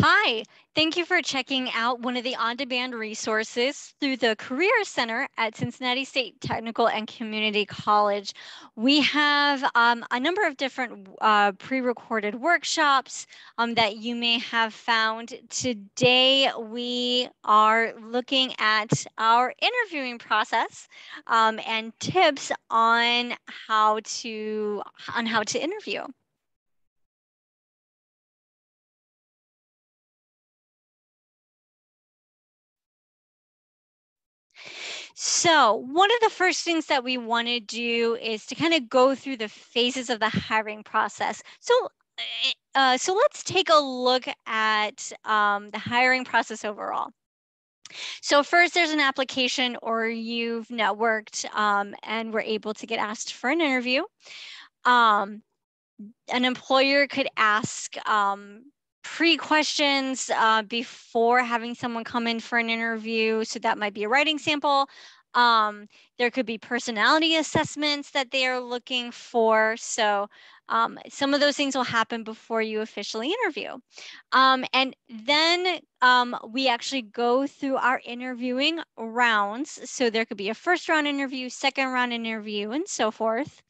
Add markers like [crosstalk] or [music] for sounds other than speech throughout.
Hi, thank you for checking out one of the on-demand resources through the Career Center at Cincinnati State Technical and Community College. We have um, a number of different uh, pre-recorded workshops um, that you may have found. Today, we are looking at our interviewing process um, and tips on how to on how to interview. So, one of the first things that we want to do is to kind of go through the phases of the hiring process. So, eh, uh, so let's take a look at um, the hiring process overall. So first there's an application or you've networked um, and were able to get asked for an interview. Um, an employer could ask um, pre-questions uh, before having someone come in for an interview. So that might be a writing sample. Um, there could be personality assessments that they are looking for. So um, some of those things will happen before you officially interview. Um, and then um, we actually go through our interviewing rounds. So there could be a first round interview, second round interview, and so forth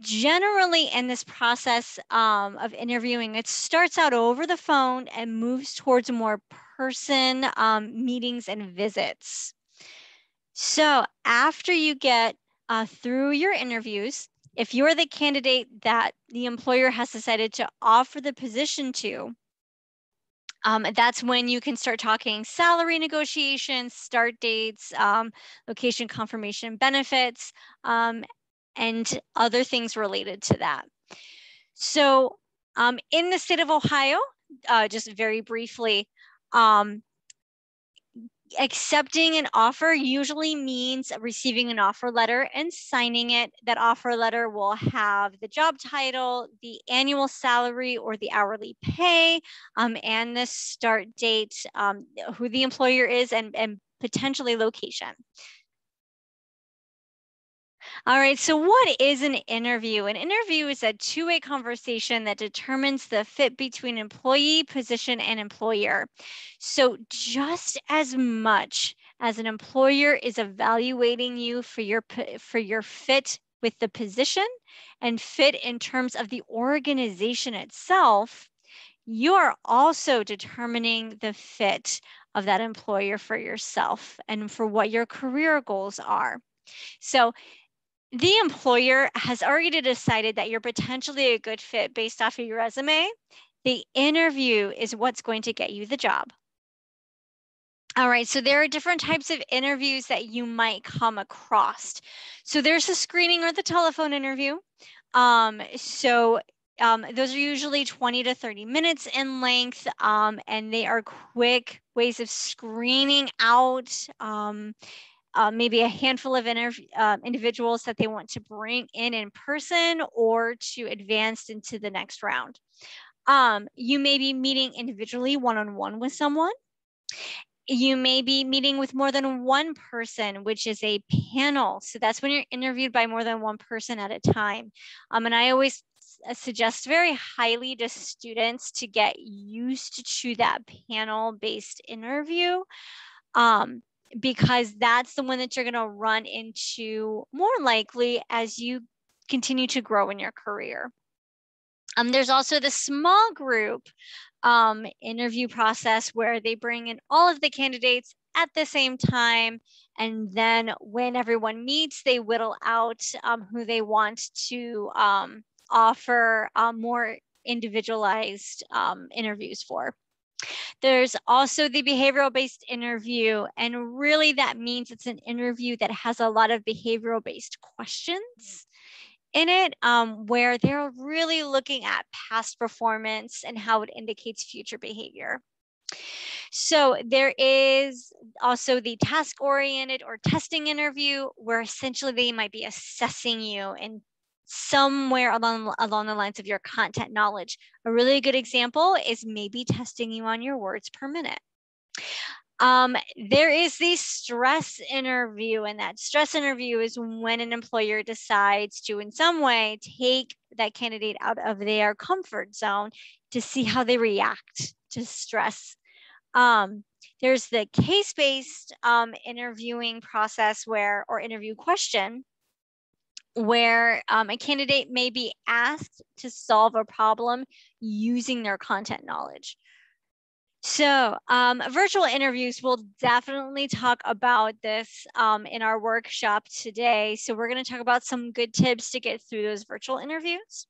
generally in this process um, of interviewing, it starts out over the phone and moves towards more person um, meetings and visits. So after you get uh, through your interviews, if you're the candidate that the employer has decided to offer the position to, um, that's when you can start talking salary negotiations, start dates, um, location confirmation benefits, um, and other things related to that. So um, in the state of Ohio, uh, just very briefly, um, accepting an offer usually means receiving an offer letter and signing it. That offer letter will have the job title, the annual salary or the hourly pay, um, and the start date, um, who the employer is, and, and potentially location. All right, so what is an interview? An interview is a two way conversation that determines the fit between employee, position, and employer. So, just as much as an employer is evaluating you for your, for your fit with the position and fit in terms of the organization itself, you are also determining the fit of that employer for yourself and for what your career goals are. So the employer has already decided that you're potentially a good fit based off of your resume. The interview is what's going to get you the job. All right, so there are different types of interviews that you might come across. So there's a screening or the telephone interview. Um, so um, those are usually 20 to 30 minutes in length, um, and they are quick ways of screening out um, uh, maybe a handful of uh, individuals that they want to bring in in person or to advance into the next round. Um, you may be meeting individually one-on-one with someone. You may be meeting with more than one person, which is a panel. So that's when you're interviewed by more than one person at a time. Um, and I always uh, suggest very highly to students to get used to that panel based interview. Um, because that's the one that you're going to run into more likely as you continue to grow in your career. Um, there's also the small group um, interview process where they bring in all of the candidates at the same time. And then when everyone meets, they whittle out um, who they want to um, offer uh, more individualized um, interviews for. There's also the behavioral based interview. And really, that means it's an interview that has a lot of behavioral based questions in it um, where they're really looking at past performance and how it indicates future behavior. So there is also the task oriented or testing interview where essentially they might be assessing you and somewhere along, along the lines of your content knowledge. A really good example is maybe testing you on your words per minute. Um, there is the stress interview, and that stress interview is when an employer decides to, in some way, take that candidate out of their comfort zone to see how they react to stress. Um, there's the case-based um, interviewing process where, or interview question, where um, a candidate may be asked to solve a problem using their content knowledge. So um, virtual interviews, we'll definitely talk about this um, in our workshop today. So we're gonna talk about some good tips to get through those virtual interviews.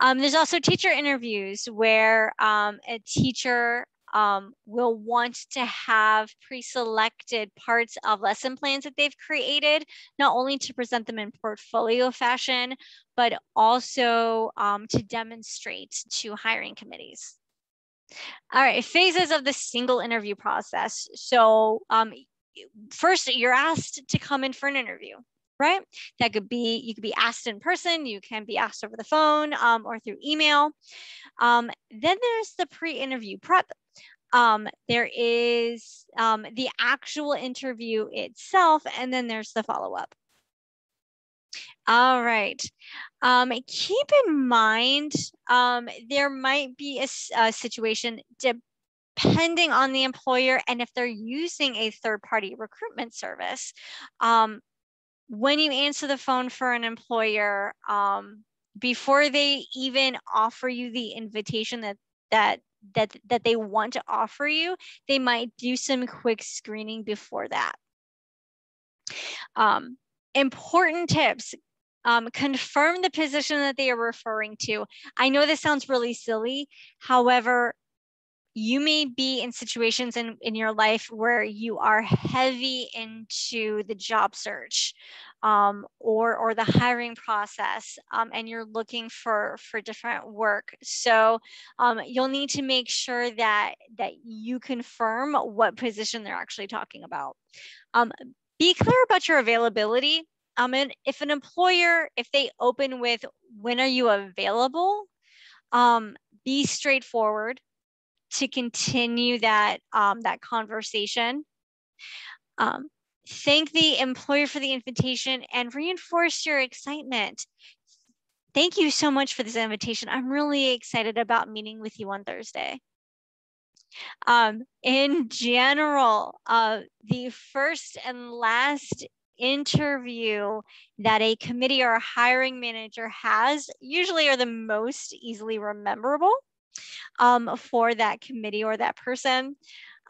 Um, there's also teacher interviews where um, a teacher um, will want to have pre-selected parts of lesson plans that they've created, not only to present them in portfolio fashion, but also um, to demonstrate to hiring committees. All right, phases of the single interview process. So um, first you're asked to come in for an interview right? That could be, you could be asked in person, you can be asked over the phone um, or through email. Um, then there's the pre-interview prep. Um, there is um, the actual interview itself, and then there's the follow-up. All right. Um, keep in mind, um, there might be a, a, situation depending on the employer and if they're using a third party recruitment service. Um, when you answer the phone for an employer, um, before they even offer you the invitation that that that that they want to offer you, they might do some quick screening before that. Um, important tips um, confirm the position that they are referring to. I know this sounds really silly. However, you may be in situations in, in your life where you are heavy into the job search um, or, or the hiring process um, and you're looking for, for different work. So um, you'll need to make sure that, that you confirm what position they're actually talking about. Um, be clear about your availability um, and if an employer, if they open with when are you available, um, be straightforward to continue that um, that conversation. Um, thank the employer for the invitation and reinforce your excitement. Thank you so much for this invitation. I'm really excited about meeting with you on Thursday. Um, in general, uh, the first and last interview that a committee or a hiring manager has usually are the most easily rememberable um, for that committee or that person.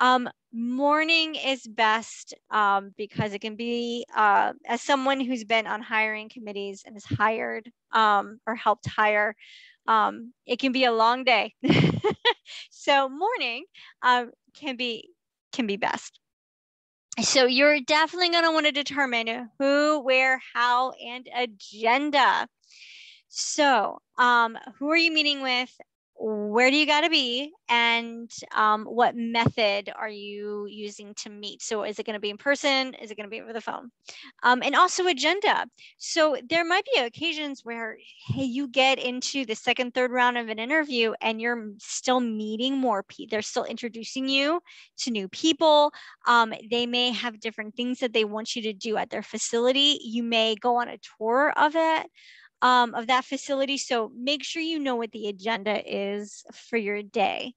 Um, morning is best um, because it can be, uh, as someone who's been on hiring committees and has hired um, or helped hire, um, it can be a long day. [laughs] so morning um, can be can be best. So you're definitely going to want to determine who, where, how, and agenda. So um, who are you meeting with? Where do you got to be? And um, what method are you using to meet? So is it going to be in person? Is it going to be over the phone? Um, and also agenda. So there might be occasions where hey you get into the second third round of an interview and you're still meeting more people they're still introducing you to new people. Um, they may have different things that they want you to do at their facility. You may go on a tour of it um, of that facility. So make sure you know what the agenda is for your day.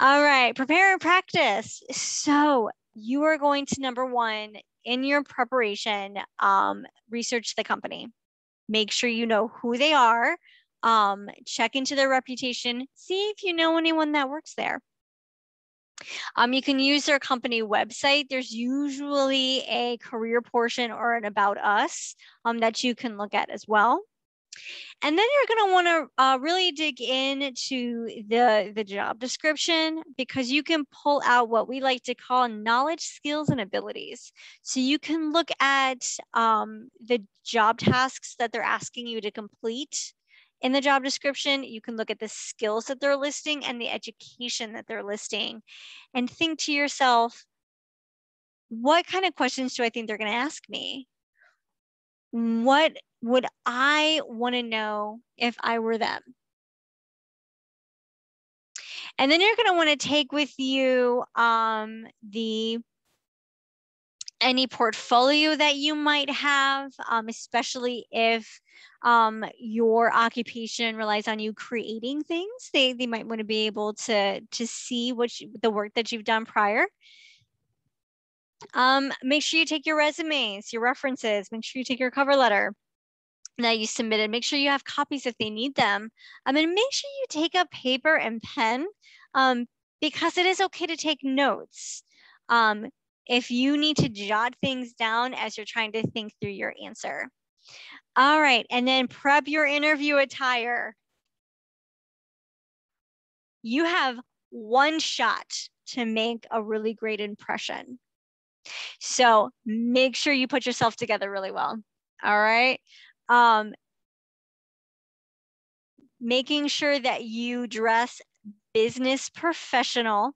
All right, prepare and practice. So you are going to number one in your preparation, um, research the company. Make sure you know who they are. Um, check into their reputation. See if you know anyone that works there. Um, you can use their company website. There's usually a career portion or an about us um, that you can look at as well. And then you're going to want to uh, really dig into the, the job description because you can pull out what we like to call knowledge, skills, and abilities. So you can look at um, the job tasks that they're asking you to complete in the job description, you can look at the skills that they're listing and the education that they're listing and think to yourself, what kind of questions do I think they're going to ask me? What would I want to know if I were them? And then you're going to want to take with you um, the any portfolio that you might have, um, especially if um, your occupation relies on you creating things. They, they might want to be able to, to see what you, the work that you've done prior. Um, make sure you take your resumes, your references, make sure you take your cover letter that you submitted. Make sure you have copies if they need them. I mean, make sure you take a paper and pen um, because it is okay to take notes. Um, if you need to jot things down as you're trying to think through your answer. All right, and then prep your interview attire. You have one shot to make a really great impression. So make sure you put yourself together really well. All right. Um, making sure that you dress business professional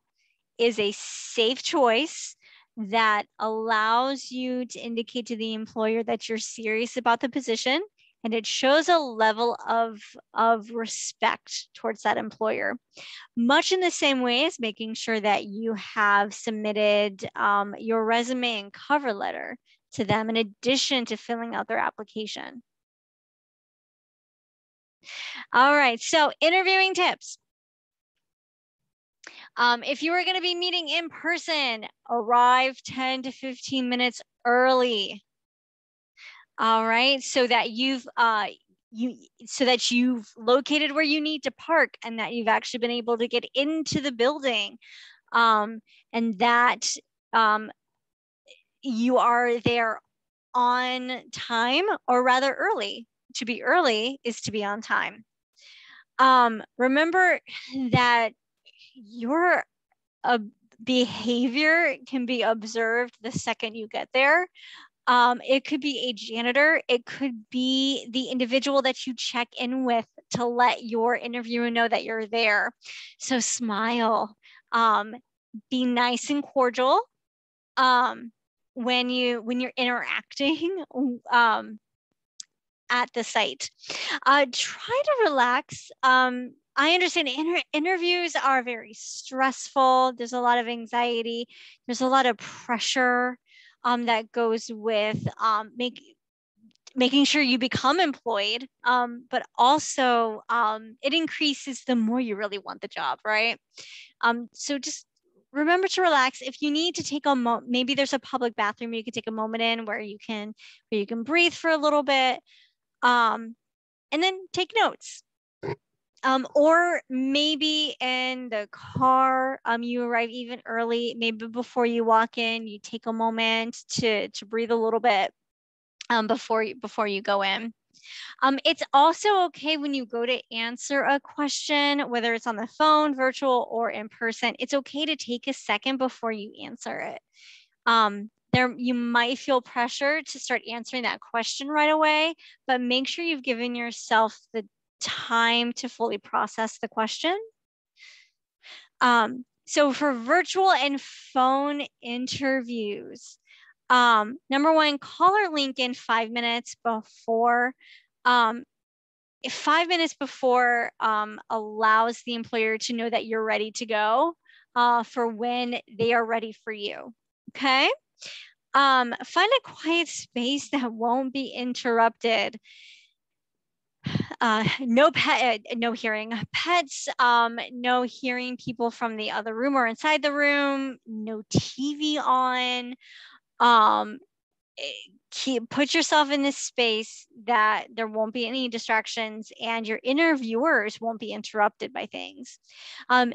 is a safe choice that allows you to indicate to the employer that you're serious about the position and it shows a level of, of respect towards that employer. Much in the same way as making sure that you have submitted um, your resume and cover letter to them in addition to filling out their application. All right, so interviewing tips. Um, if you are going to be meeting in person, arrive 10 to 15 minutes early. All right, so that you've uh, you so that you've located where you need to park and that you've actually been able to get into the building, um, and that um, you are there on time or rather early. To be early is to be on time. Um, remember that your uh, behavior can be observed the second you get there. Um, it could be a janitor. It could be the individual that you check in with to let your interviewer know that you're there. So smile, um, be nice and cordial um, when you when you're interacting [laughs] um, at the site. Uh, try to relax. I understand inter- interviews are very stressful. There's a lot of anxiety. There's a lot of pressure um, that goes with um, make, making sure you become employed, um, but also um, it increases the more you really want the job, right? Um, so just remember to relax. If you need to take a mo- maybe there's a public bathroom you can take a moment in where you can where you can breathe for a little bit, um, and then take notes um, or maybe in the car, um, you arrive even early, maybe before you walk in, you take a moment to, to breathe a little bit um, before, you, before you go in. Um, it's also okay when you go to answer a question, whether it's on the phone, virtual, or in person. It's okay to take a second before you answer it. Um, there, you might feel pressure to start answering that question right away, but make sure you've given yourself the time to fully process the question. Um, so for virtual and phone interviews, um, number one, call or link in five minutes before. Um, five minutes before um, allows the employer to know that you're ready to go uh, for when they are ready for you. Okay. Um, find a quiet space that won't be interrupted uh, no pet, uh, no hearing pets, um, no hearing people from the other room or inside the room, no TV on. Um, eh, keep put yourself in this space that there won't be any distractions and your interviewers won't be interrupted by things. Um,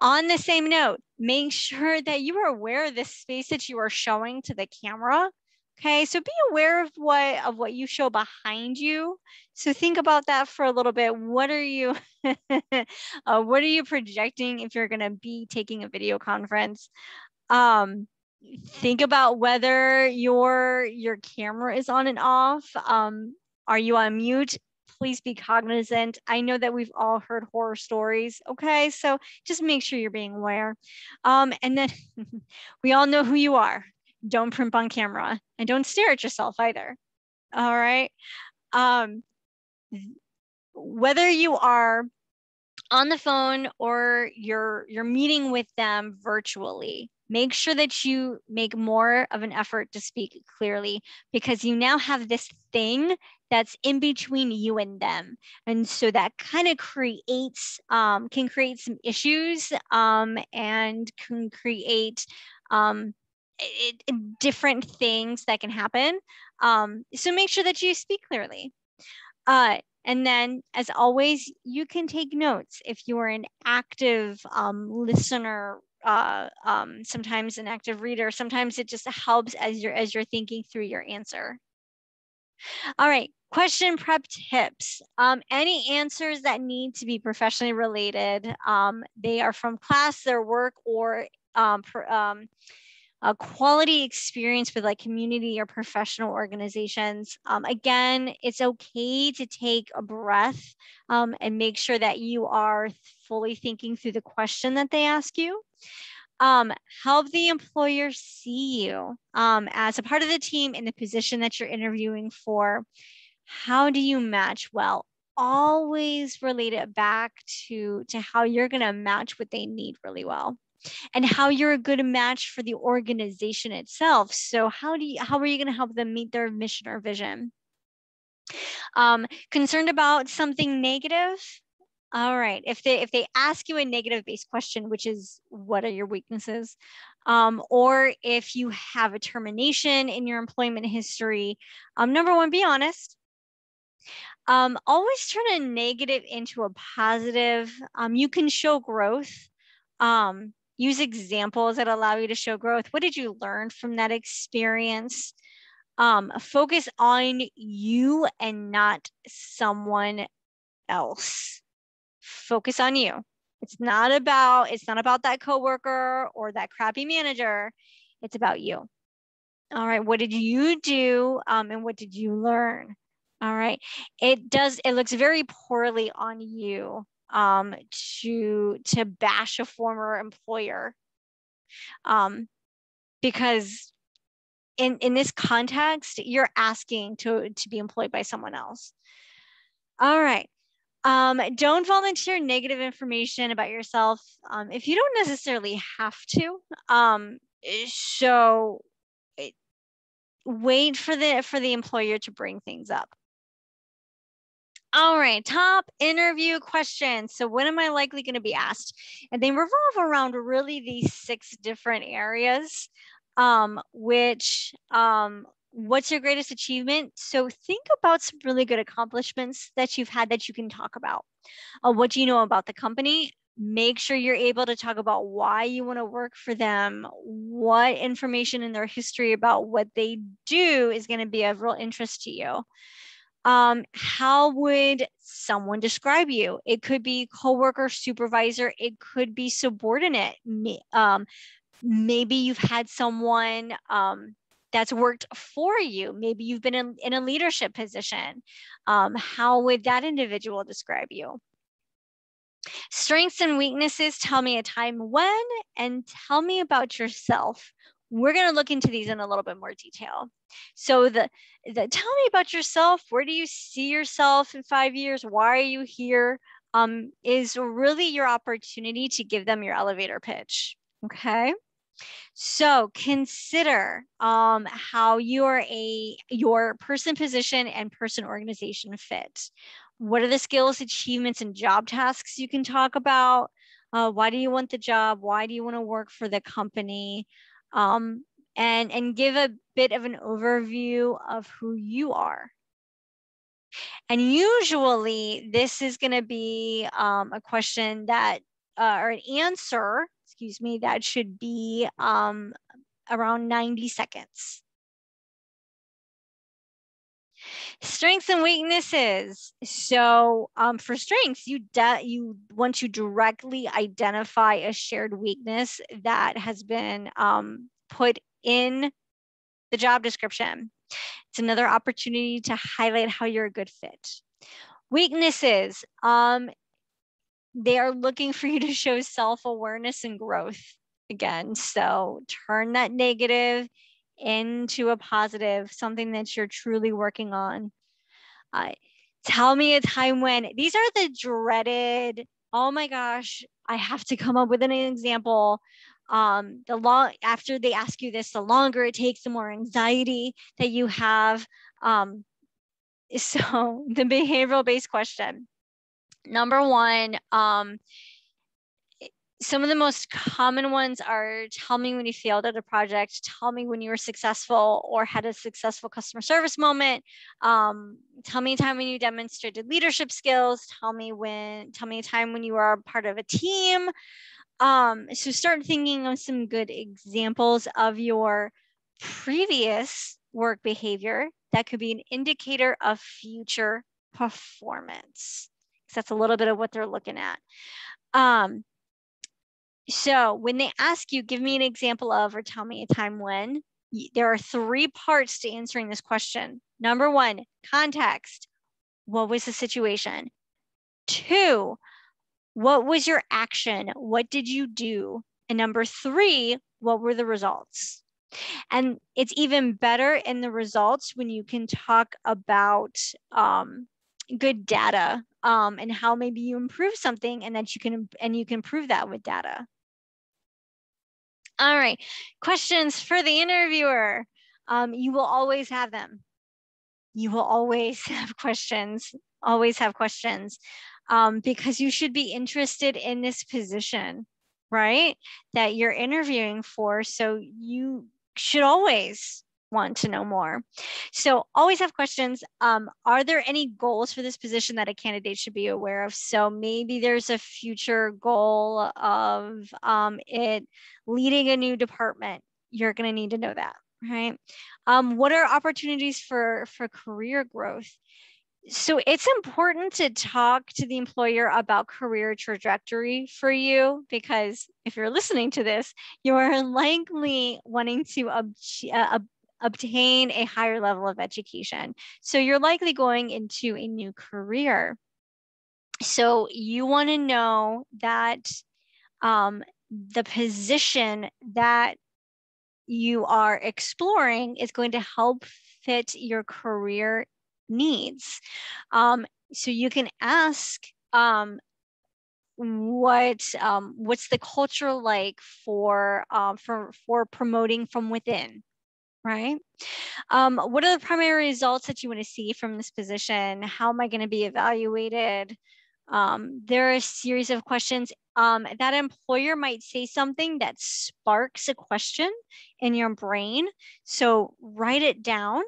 on the same note, make sure that you are aware of the space that you are showing to the camera Okay, so be aware of what of what you show behind you. So think about that for a little bit. What are you [laughs] uh, what are you projecting if you're going to be taking a video conference? Um, think about whether your your camera is on and off. Um, are you on mute? Please be cognizant. I know that we've all heard horror stories. Okay, so just make sure you're being aware. Um, and then [laughs] we all know who you are don't primp on camera and don't stare at yourself either. All right. Um, whether you are on the phone or you're you're meeting with them virtually make sure that you make more of an effort to speak clearly because you now have this thing that's in between you and them and so that kind of creates um, can create some issues um, and can create um, it, it, different things that can happen um, so make sure that you speak clearly uh, and then, as always, you can take notes if you are an active um, listener. Uh, um, sometimes an active reader. Sometimes it just helps as you're as you're thinking through your answer. All right, question prep tips. Um, any answers that need to be professionally related, um, they are from class, their work, or um, um, a quality experience with like community or professional organizations. Um, again, it's okay to take a breath um, and make sure that you are fully thinking through the question that they ask you. Um, help the employer see you um, as a part of the team in the position that you're interviewing for. How do you match well? Always relate it back to, to how you're going to match what they need really well and how you're a good match for the organization itself. So how do you how are you going to help them meet their mission or vision? Um, concerned about something negative? All right. If they if they ask you a negative based question, which is what are your weaknesses, um, or if you have a termination in your employment history, um, number one, be honest. Um, always turn a negative into a positive. Um, you can show growth. Um, use examples that allow you to show growth. What did you learn from that experience? Um, focus on you and not someone else. Focus on you. It's not about it's not about that coworker or that crappy manager. It's about you. All right. What did you do? Um, and what did you learn? All right. It does. It looks very poorly on you um, to to bash a former employer. Um, because in in this context you're asking to to be employed by someone else. All right. Um, don't volunteer negative information about yourself um, if you don't necessarily have to. Um, so wait for the for the employer to bring things up all right, top interview questions. So, when am I likely going to be asked? And they revolve around really these six different areas, um, which um, what's your greatest achievement? So, think about some really good accomplishments that you've had that you can talk about. Uh, what do you know about the company? Make sure you're able to talk about why you want to work for them, what information in their history about what they do is going to be of real interest to you um, how would someone describe you? It could be coworker, supervisor, it could be subordinate. Um, maybe you've had someone um, that's worked for you. Maybe you've been in, in a leadership position. Um, how would that individual describe you? Strengths and weaknesses, tell me a time when, and tell me about yourself. We're going to look into these in a little bit more detail. So the, the tell me about yourself. Where do you see yourself in five years? Why are you here? Um, is really your opportunity to give them your elevator pitch. Okay. So consider um, how your a your person position and person organization fit. What are the skills, achievements, and job tasks you can talk about? Uh, why do you want the job? Why do you want to work for the company? Um, and, and give a bit of an overview of who you are. And usually this is going to be um, a question that, uh, or an answer, excuse me, that should be um, around 90 seconds. Strengths and weaknesses. So um, for strengths, you you want to directly identify a shared weakness that has been um, put in the job description. It's another opportunity to highlight how you're a good fit. Weaknesses. Um, they are looking for you to show self-awareness and growth again. So turn that negative into a positive, something that you're truly working on. Uh, tell me a time when these are the dreaded oh my gosh, I have to come up with an example. Um, the long after they ask you this, the longer it takes, the more anxiety that you have. Um, [laughs] so the behavioral based question. Number one, um, some of the most common ones are tell me when you failed at a project, tell me when you were successful or had a successful customer service moment, um, tell me a time when you demonstrated leadership skills, tell me when, tell me a time when you were part of a team. Um, so start thinking of some good examples of your previous work behavior that could be an indicator of future performance. That's a little bit of what they're looking at. Um, so when they ask you, give me an example of or tell me a time when, there are three parts to answering this question. Number one, context. What was the situation? Two, what was your action? What did you do? And number three, what were the results? And it's even better in the results when you can talk about um, good data um, and how maybe you improve something and that you can and you can prove that with data. All right, questions for the interviewer. Um, you will always have them. You will always [laughs] have questions, always have questions um, because you should be interested in this position, right? That you're interviewing for. So you should always want to know more. So always have questions. Um, are there any goals for this position that a candidate should be aware of? So maybe there's a future goal of um, it leading a new department. You're going to need to know that, right? Um, what are opportunities for, for career growth? So it's important to talk to the employer about career trajectory for you because if you're listening to this, you are [laughs] likely wanting to uh, obtain a higher level of education. So you're likely going into a new career. So you want to know that um, the position that you are exploring is going to help fit your career needs. Um, so you can ask um, what um, what's the culture like for um, for for promoting from within right? Um, what are the primary results that you want to see from this position? How am I going to be evaluated? Um, there are a series of questions. Um, that employer might say something that sparks a question in your brain. So write it down.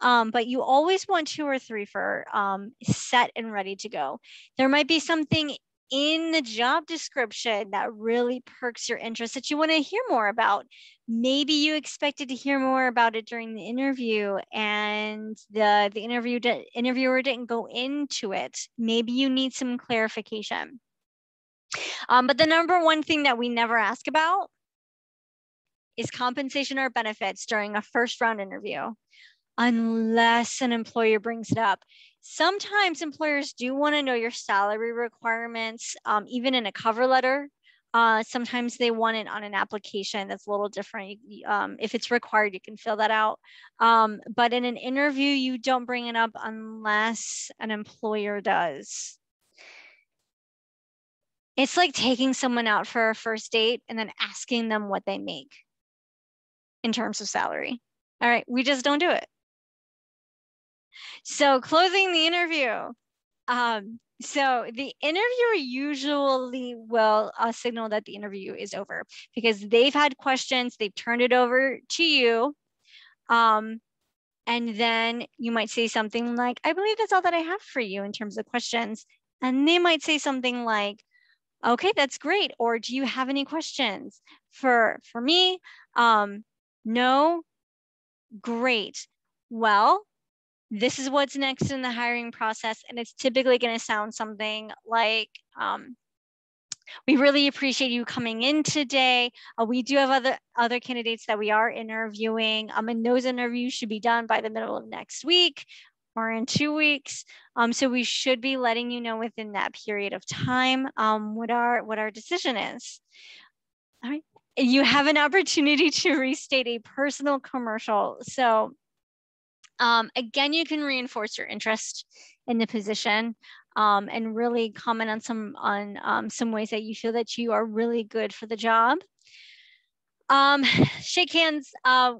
Um, but you always want two or three for um, set and ready to go. There might be something in the job description that really perks your interest that you want to hear more about. Maybe you expected to hear more about it during the interview and the, the interview interviewer didn't go into it. Maybe you need some clarification. Um, but the number one thing that we never ask about is compensation or benefits during a first round interview, unless an employer brings it up. Sometimes employers do want to know your salary requirements, um, even in a cover letter. Uh, sometimes they want it on an application that's a little different. Um, if it's required, you can fill that out. Um, but in an interview, you don't bring it up unless an employer does. It's like taking someone out for a first date and then asking them what they make in terms of salary. All right, we just don't do it. So closing the interview. Um, so the interviewer usually will uh, signal that the interview is over because they've had questions, they've turned it over to you. Um, and then you might say something like, I believe that's all that I have for you in terms of questions. And they might say something like, okay, that's great. Or do you have any questions for, for me? Um, no, great. Well, this is what's next in the hiring process. And it's typically going to sound something like, um, we really appreciate you coming in today. Uh, we do have other other candidates that we are interviewing, um, and those interviews should be done by the middle of next week or in two weeks. Um, so we should be letting you know within that period of time um, what our what our decision is. All right. You have an opportunity to restate a personal commercial. So um, again, you can reinforce your interest in the position. um, and really comment on some on um, some ways that you feel that you are really good for the job. Um, [sighs] shake hands, uh,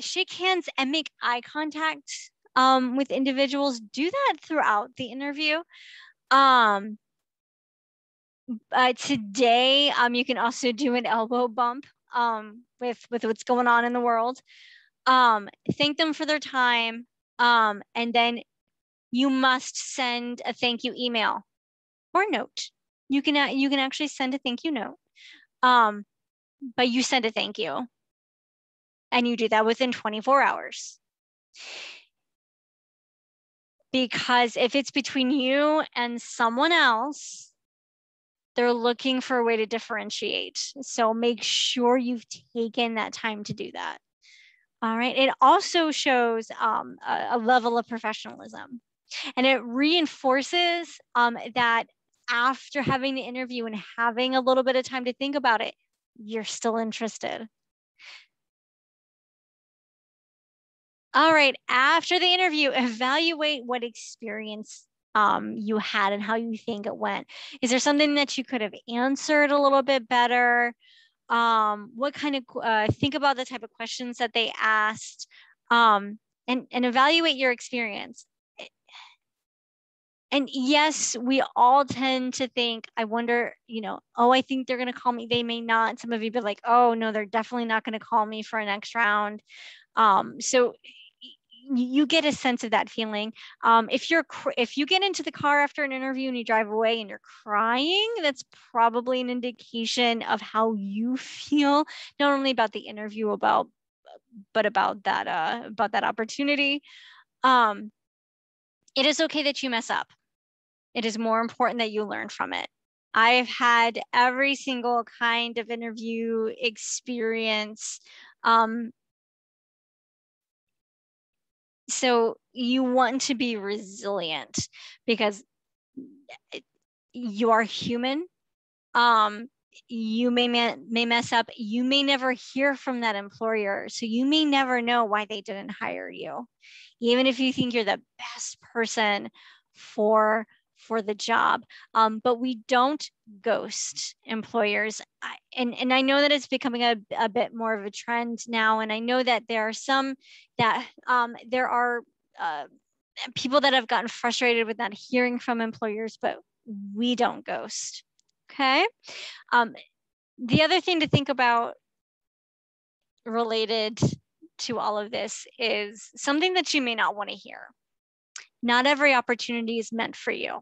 shake hands and make eye contact um, with individuals. Do that throughout the interview. Um, uh, today, you can also do an elbow bump um, with with what's going on in the world. Um, thank them for their time, um, and then you must send a thank you email or note. You can uh, you can actually send a thank you note, um, but you send a thank you, and you do that within 24 hours. Because if it's between you and someone else, they're looking for a way to differentiate. So make sure you've taken that time to do that. All right. It also shows um, a, a, level of professionalism and it reinforces um, that after having the interview and having a little bit of time to think about it, you're still interested. All right. After the interview, evaluate what experience um, you had and how you think it went. Is there something that you could have answered a little bit better? Um, what kind of uh, think about the type of questions that they asked, um, and and evaluate your experience. And yes, we all tend to think, I wonder, you know, oh, I think they're going to call me. They may not. Some of you be like, oh, no, they're definitely not going to call me for a next round. Um, so you get a sense of that feeling. Um, if you're if you get into the car after an interview and you drive away and you're crying, that's probably an indication of how you feel, not only about the interview about, but about that uh, about that opportunity. Um, it is okay that you mess up. It is more important that you learn from it. I've had every single kind of interview experience um, so you want to be resilient because you are human. Um you may may mess up. You may never hear from that employer. So you may never know why they didn't hire you. Even if you think you're the best person for for the job. Um, but we don't ghost employers. I, and, and I know that it's becoming a, a bit more of a trend now. And I know that there are some that um, there are uh, people that have gotten frustrated with not hearing from employers, but we don't ghost. Okay. Um, the other thing to think about related to all of this is something that you may not want to hear. Not every opportunity is meant for you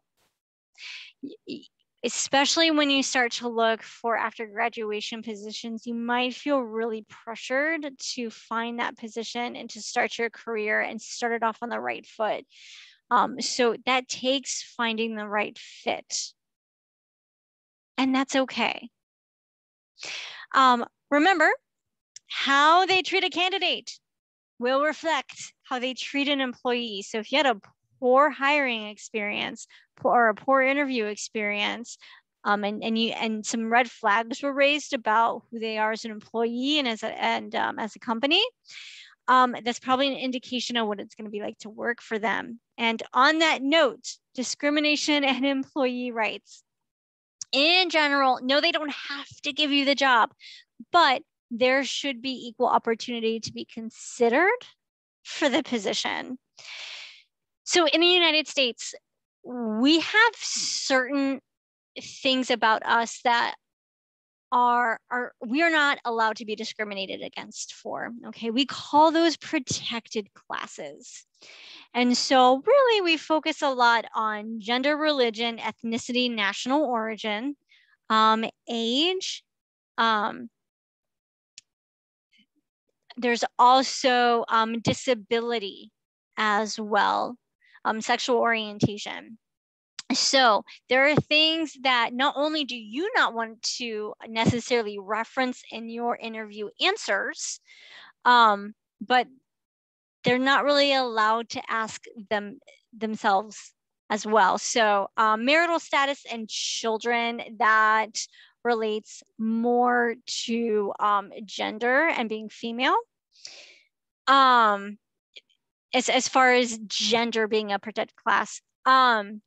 especially when you start to look for after graduation positions, you might feel really pressured to find that position and to start your career and start it off on the right foot. Um, so that takes finding the right fit. And that's okay. Um, remember, how they treat a candidate will reflect how they treat an employee. So if you had a poor hiring experience or a poor interview experience um, and, and you and some red flags were raised about who they are as an employee and as a and um, as a company um, that's probably an indication of what it's going to be like to work for them. And on that note discrimination and employee rights. In general no they don't have to give you the job but there should be equal opportunity to be considered for the position so in the United States, we have certain things about us that are are we are not allowed to be discriminated against for okay? We call those protected classes. And so really we focus a lot on gender religion ethnicity national origin um, age um, there's also um, disability as well um, sexual orientation. So there are things that not only do you not want to necessarily reference in your interview answers, um, but they're not really allowed to ask them themselves as well. So um, marital status and children that relates more to um, gender and being female. Um, as, as far as gender being a protected class. Um,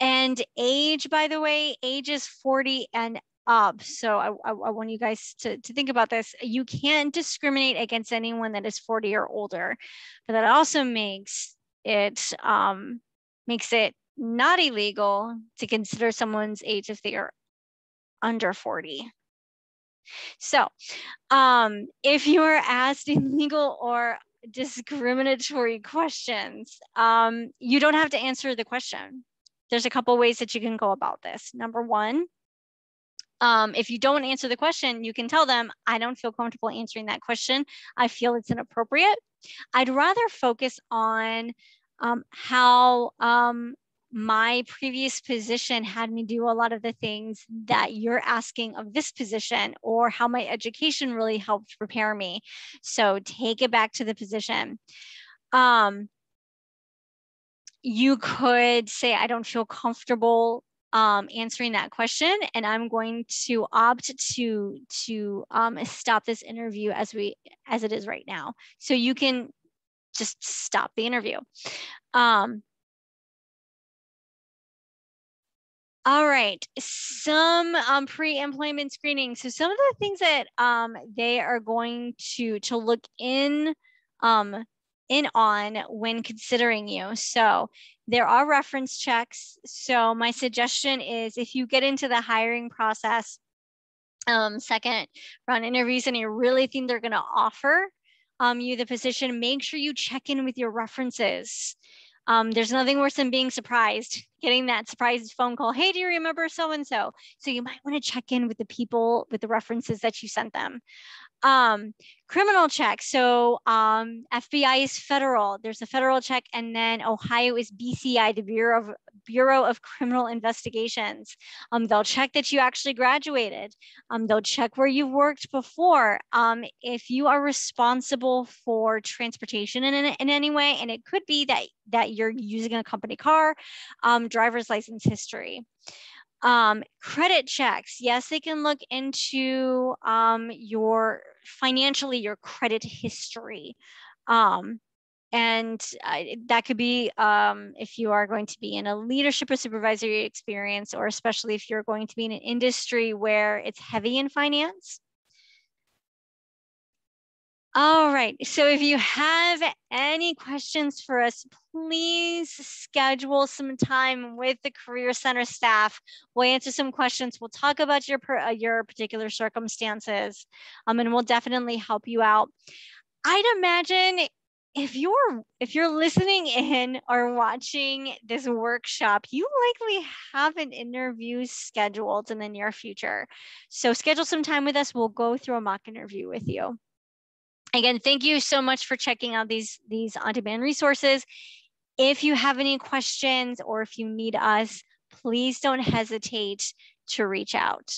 And age, by the way, age is 40 and up. So I, I, I, want you guys to, to think about this. You can't discriminate against anyone that is 40 or older, but that also makes it um, makes it not illegal to consider someone's age if they are under 40. So um, if you are asked illegal [laughs] or discriminatory questions, um, you don't have to answer the question. There's a couple ways that you can go about this. Number one, um, if you don't answer the question, you can tell them, I don't feel comfortable answering that question. I feel it's inappropriate. I'd rather focus on um, how um, my previous position had me do a lot of the things that you're asking of this position or how my education really helped prepare me. So take it back to the position. Um, you could say, I don't feel comfortable um, answering that question and I'm going to opt to to um, stop this interview as we as it is right now. So you can just stop the interview. Um, All right, some um, pre-employment screening. So some of the things that um, they are going to to look in um, in on when considering you. So there are reference checks. So my suggestion is if you get into the hiring process, um, second round interviews, and you really think they're going to offer um, you the position, make sure you check in with your references. Um, there's nothing worse than being surprised, getting that surprise phone call. Hey, do you remember so and so? So you might want to check in with the people with the references that you sent them. Um, criminal check. So um, FBI is federal. There's a federal check, and then Ohio is BCI, the Bureau of Bureau of Criminal Investigations. Um, they'll check that you actually graduated. Um, they'll check where you've worked before. Um, if you are responsible for transportation in, in, in, any way, and it could be that that you're using a company car, um, driver's license history. Um, credit checks, yes, they can look into um, your financially your credit history. Um, and uh, that could be um, if you are going to be in a leadership or supervisory experience, or especially if you're going to be in an industry where it's heavy in finance. All right. So if you have any questions for us, please schedule some time with the Career Center staff. We'll answer some questions. We'll talk about your, uh, your particular circumstances, um, and we'll definitely help you out. I'd imagine if you're if you're listening in or watching this workshop you likely have an interview scheduled in the near future so schedule some time with us we'll go through a mock interview with you Again, thank you so much for checking out these, these on-demand resources. If you have any questions or if you need us, please don't hesitate to reach out.